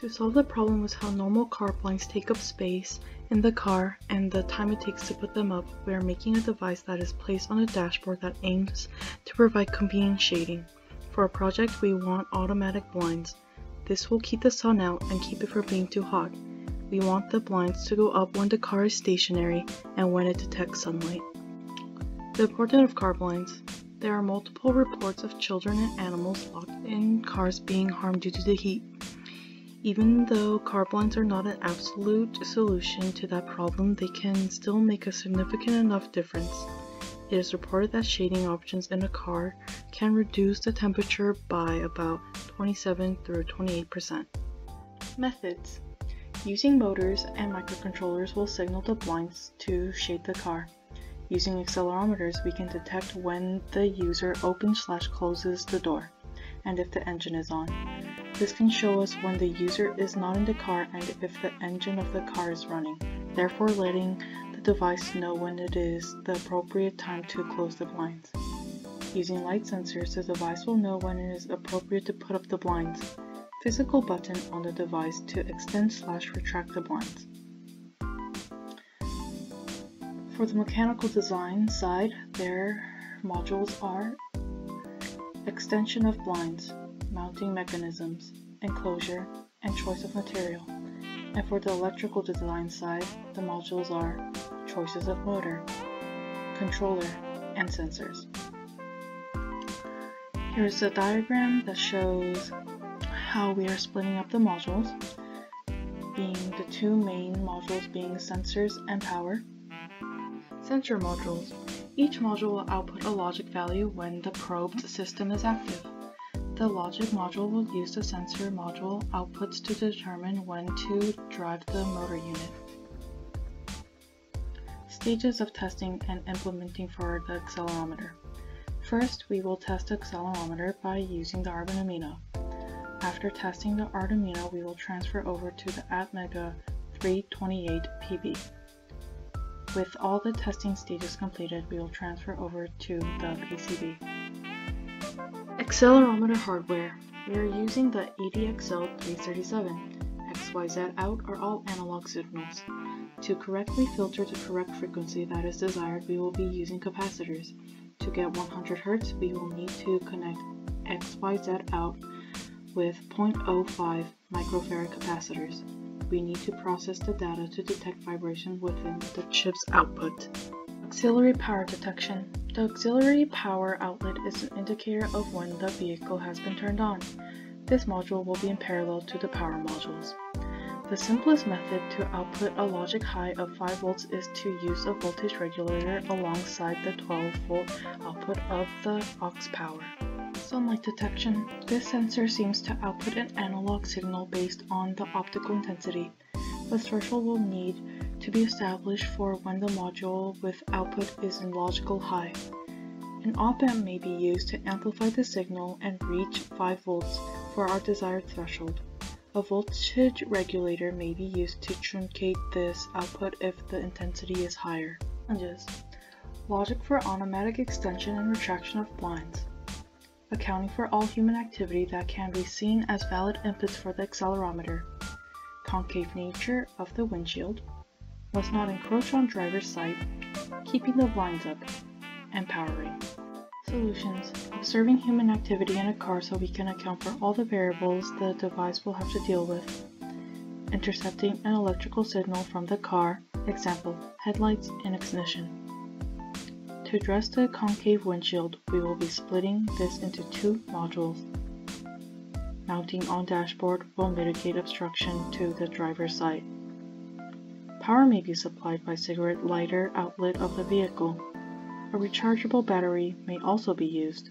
To solve the problem with how normal car blinds take up space in the car and the time it takes to put them up, we are making a device that is placed on the dashboard that aims to provide convenient shading. For our project, we want automatic blinds. This will keep the sun out and keep it from being too hot. We want the blinds to go up when the car is stationary and when it detects sunlight. The importance of car blinds. There are multiple reports of children and animals locked in cars being harmed due to the heat. Even though car blinds are not an absolute solution to that problem, they can still make a significant enough difference. It is reported that shading options in a car can reduce the temperature by about 27 through 28%. Methods Using motors and microcontrollers will signal the blinds to shade the car. Using accelerometers, we can detect when the user opens slash closes the door, and if the engine is on. This can show us when the user is not in the car and if the engine of the car is running, therefore letting the device know when it is the appropriate time to close the blinds. Using light sensors, the device will know when it is appropriate to put up the blinds. Physical button on the device to extend slash retract the blinds. For the mechanical design side, their modules are extension of blinds, mounting mechanisms, enclosure, and choice of material. And for the electrical design side, the modules are choices of motor, controller, and sensors. Here's a diagram that shows how we are splitting up the modules, being the two main modules being sensors and power. Sensor modules. Each module will output a logic value when the probed system is active. The logic module will use the sensor module outputs to determine when to drive the motor unit. Stages of testing and implementing for the accelerometer. First, we will test the accelerometer by using the Arduino. After testing the Arduino, we will transfer over to the Atmega 328PB. With all the testing stages completed, we will transfer over to the PCB. Accelerometer hardware. We are using the ADXL337. XYZ out are all analog signals. To correctly filter the correct frequency that is desired, we will be using capacitors. To get 100 Hz, we will need to connect XYZ out with 0.05 microfarad capacitors. We need to process the data to detect vibration within the chip's output. Auxiliary power detection. The auxiliary power outlet is an indicator of when the vehicle has been turned on. This module will be in parallel to the power modules. The simplest method to output a logic high of 5 volts is to use a voltage regulator alongside the 12 volt output of the aux power. Sunlight detection. This sensor seems to output an analog signal based on the optical intensity. The threshold will need to be established for when the module with output is in logical high. An op-amp may be used to amplify the signal and reach 5 volts for our desired threshold. A voltage regulator may be used to truncate this output if the intensity is higher. Logic for automatic extension and retraction of blinds. Accounting for all human activity that can be seen as valid inputs for the accelerometer. Concave nature of the windshield must not encroach on driver's sight, keeping the blinds up, and powering. Solutions. Observing human activity in a car so we can account for all the variables the device will have to deal with. Intercepting an electrical signal from the car, example, headlights and ignition. To address the concave windshield, we will be splitting this into two modules. Mounting on dashboard will mitigate obstruction to the driver's side. Power may be supplied by cigarette lighter outlet of the vehicle. A rechargeable battery may also be used.